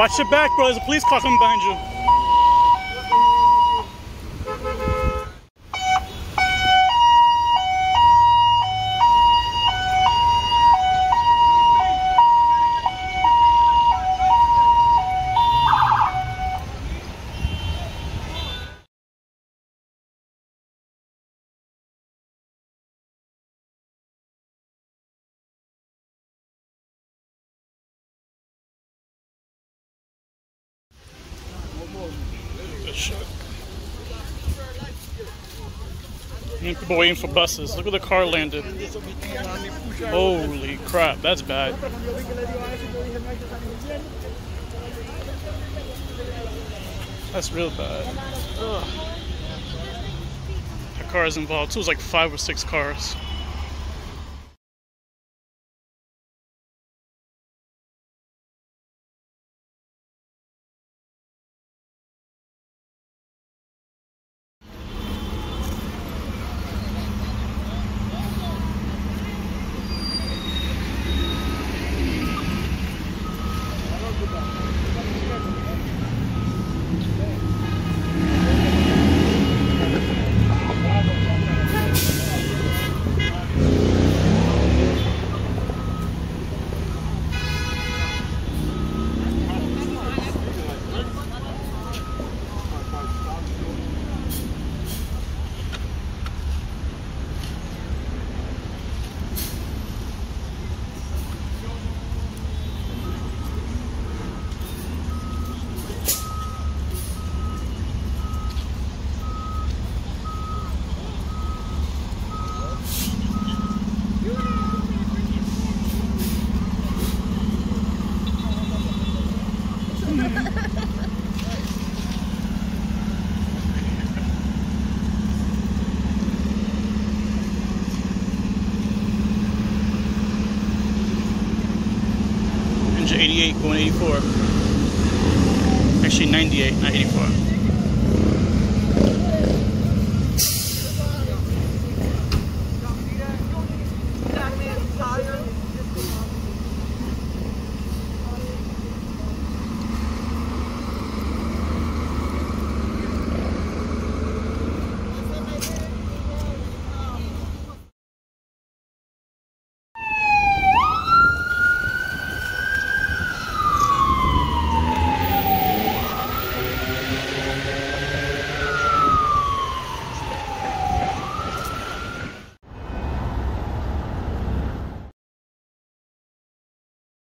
Watch your back, bro. There's a police car coming behind you. Good shit. And people waiting for buses. Look where the car landed. Holy crap, that's bad. That's real bad. Ugh. A car is involved. Too. It was like five or six cars. 88 going 84. Actually 98, not 84.